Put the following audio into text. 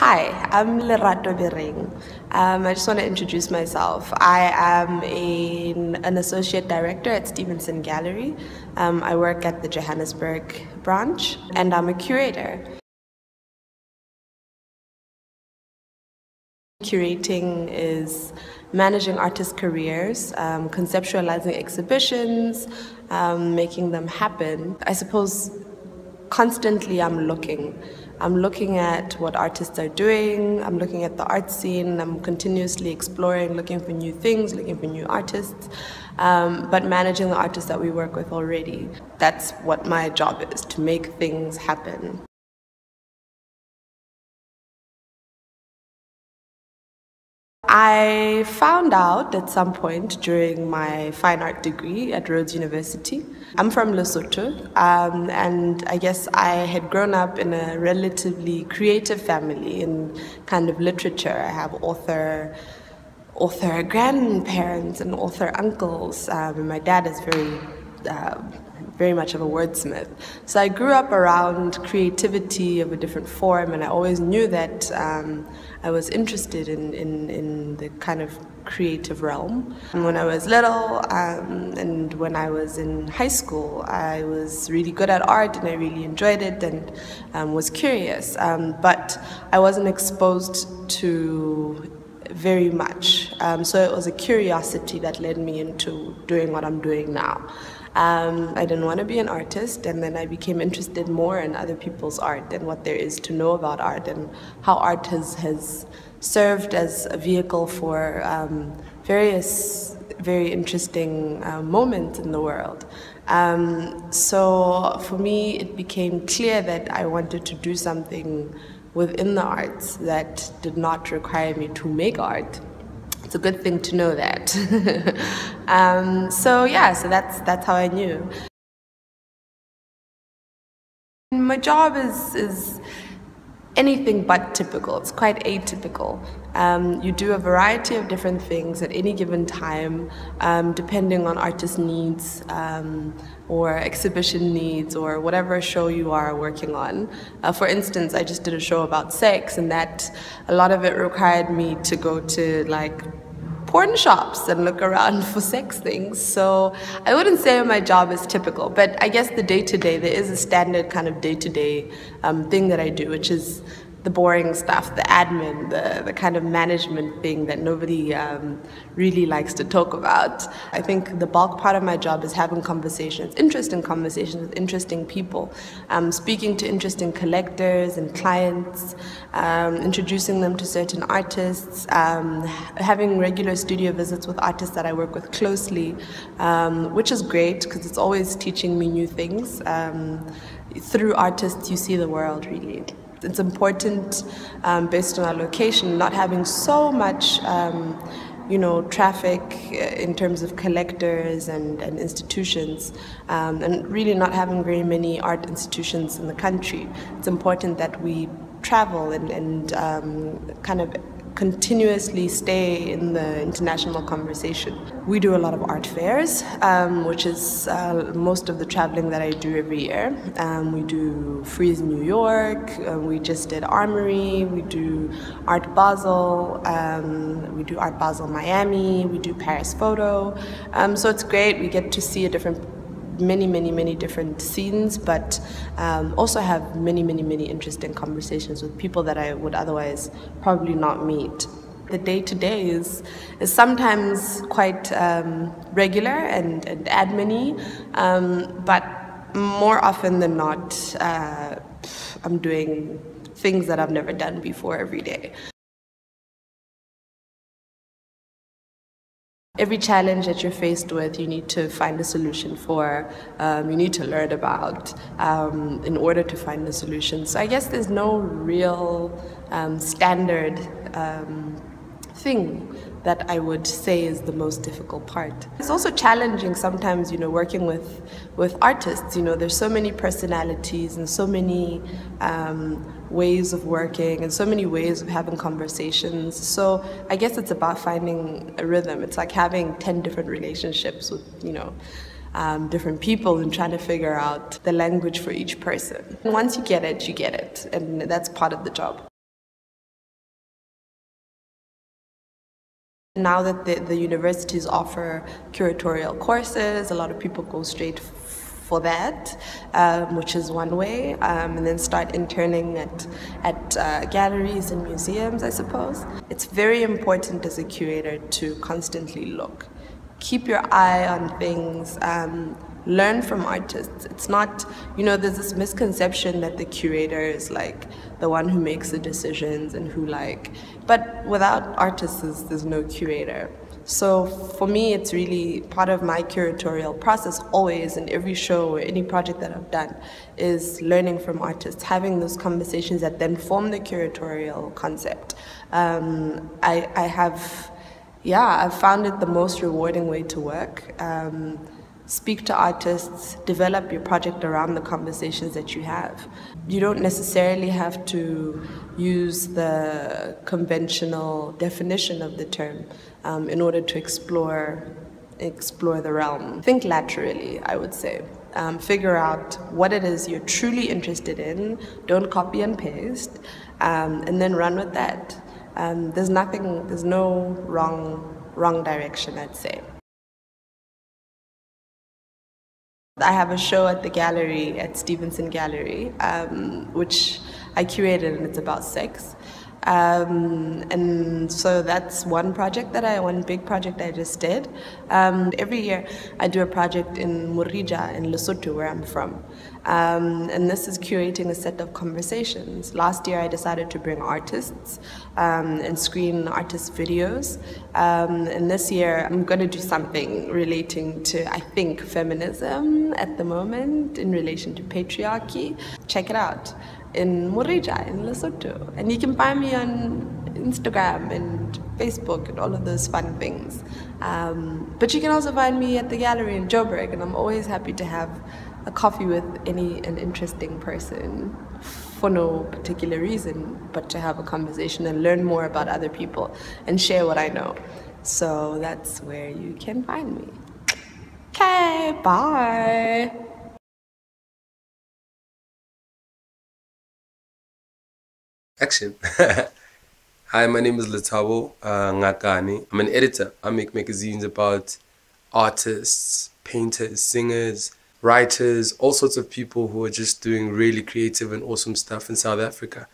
hi, I'm Lerato Bereng. Um, I just want to introduce myself. I am a, an associate director at Stevenson Gallery. Um, I work at the Johannesburg branch, and I'm a curator. Curating is managing artists' careers, um, conceptualizing exhibitions, um, making them happen. I suppose constantly I'm looking. I'm looking at what artists are doing, I'm looking at the art scene, I'm continuously exploring, looking for new things, looking for new artists, um, but managing the artists that we work with already. That's what my job is, to make things happen. I found out at some point during my fine art degree at Rhodes University. I'm from Lesotho, um, and I guess I had grown up in a relatively creative family in kind of literature. I have author author grandparents and author uncles, um, and my dad is very uh, very much of a wordsmith. So I grew up around creativity of a different form, and I always knew that um, I was interested in, in, in, the kind of creative realm. And when I was little um, and when I was in high school, I was really good at art and I really enjoyed it and um, was curious. Um, but I wasn't exposed to very much. Um, so it was a curiosity that led me into doing what I'm doing now. Um, I didn't want to be an artist, and then I became interested more in other people's art and what there is to know about art and how art has, has served as a vehicle for um, various very interesting uh, moments in the world. Um, so for me, it became clear that I wanted to do something within the arts that did not require me to make art it's a good thing to know that. um, so yeah, so that's that's how I knew. My job is is anything but typical. It's quite atypical. Um, you do a variety of different things at any given time, um, depending on artist needs um, or exhibition needs or whatever show you are working on. Uh, for instance, I just did a show about sex, and that a lot of it required me to go to like porn shops and look around for sex things. So I wouldn't say my job is typical, but I guess the day to day, there is a standard kind of day to day thing that I do, which is the boring stuff, the admin, the, the kind of management thing that nobody um, really likes to talk about. I think the bulk part of my job is having conversations, interesting conversations with interesting people, um, speaking to interesting collectors and clients, um, introducing them to certain artists, um, having regular studio visits with artists that I work with closely, um, which is great because it's always teaching me new things. Um, through artists, you see the world really it's important um, based on our location, not having so much. Um, you know, traffic uh, in terms of collectors and, and institutions, um, and really not having very many art institutions in the country. It's important that we travel and, and um, kind of continuously stay in the international conversation. We do a lot of art fairs, um, which is uh, most of the traveling that I do every year. Um, we do Frieze New York, uh, we just did Armory, we do Art Basel, um, we do Art Basel Miami, we do Paris Photo. Um, so it's great, we get to see a different many, many, many different scenes, but um, also have many, many, many interesting conversations with people that I would otherwise probably not meet. The day to day is is sometimes quite um, regular and, and admin um, but more often than not, uh, I'm doing things that I've never done before every day. Every challenge that you're faced with, you need to find a solution for. Um, you need to learn about um, in order to find the solution. So I guess there's no real um, standard um, thing that I would say is the most difficult part. It's also challenging sometimes, you know, working with with artists. You know, there's so many personalities and so many um, ways of working and so many ways of having conversations. So I guess it's about finding a rhythm. It's like having ten different relationships with, you know. Um, different people and trying to figure out the language for each person. And once you get it, you get it, and that's part of the job. Now that the, the universities offer curatorial courses, a lot of people go straight for that, um, which is one way, um, and then start interning at, at uh, galleries and museums, I suppose. It's very important as a curator to constantly look. Keep your eye on things. Um, learn from artists. It's not, you know, there's this misconception that the curator is like the one who makes the decisions and who like, but without artists, there's, there's no curator. So for me, it's really part of my curatorial process always in every show or any project that I've done is learning from artists, having those conversations that then form the curatorial concept. Um, I, I have, yeah, I've found it the most rewarding way to work. Um, speak to artists, develop your project around the conversations that you have. You don't necessarily have to use the conventional definition of the term um, in order to explore explore the realm. Think laterally, I would say. Um, figure out what it is you're truly interested in. Don't copy and paste, um, and then run with that. Um, there's nothing. There's no wrong wrong direction. I'd say. I have a show at the gallery, at Stevenson Gallery, um, which I curated and it's about sex. Um, and so that's one project that I, one big project I just did. Um, every year I do a project in Morija in Lesotho, where I'm from. Um, and this is curating a set of conversations. Last year I decided to bring artists um, and screen artist videos. Um, and this year I'm going to do something relating to, I think, feminism at the moment in relation to patriarchy. Check it out in Morija, in Lesotho. And you can find me on Instagram and Facebook and all of those fun things. Um, but you can also find me at the gallery in Joburg, and I'm always happy to have a coffee with any an interesting person for no particular reason, but to have a conversation and learn more about other people and share what I know. So that's where you can find me. Okay, bye. Action. Hi, my name is Letabo uh, Ngakani. I'm an editor. I make magazines about artists, painters, singers, writers, all sorts of people who are just doing really creative and awesome stuff in South Africa.